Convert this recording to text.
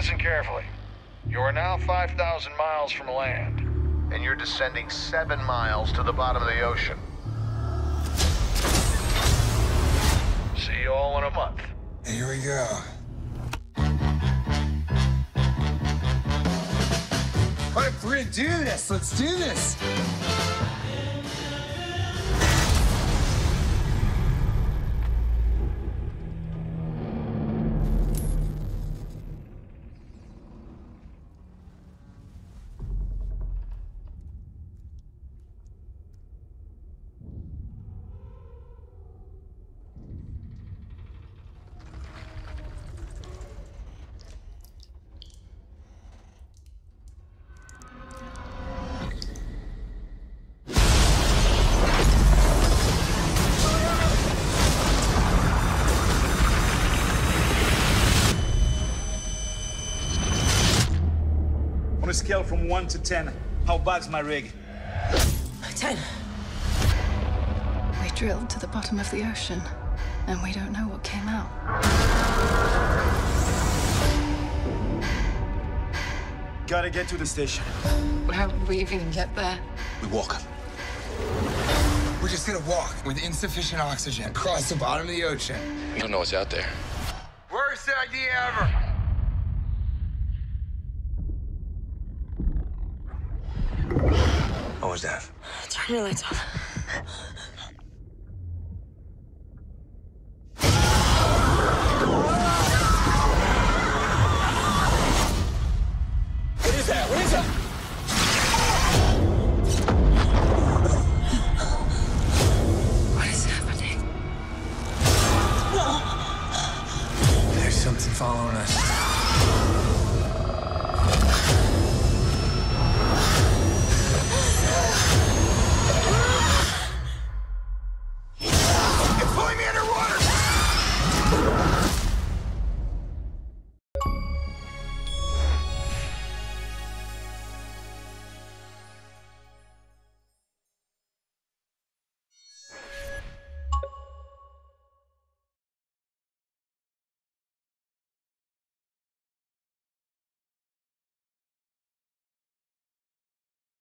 Listen carefully. You are now 5,000 miles from land, and you're descending seven miles to the bottom of the ocean. See you all in a month. Here we go. All right, we're gonna do this. Let's do this. A scale from 1 to 10, how bad's my rig? Ten. We drilled to the bottom of the ocean, and we don't know what came out. Gotta get to the station. How did we even get there? We walk. We're just gonna walk with insufficient oxygen across the bottom of the ocean. You don't know what's out there. Worst idea ever. was that? Turn your lights off. What is that? What is that? What is happening? There's something following us.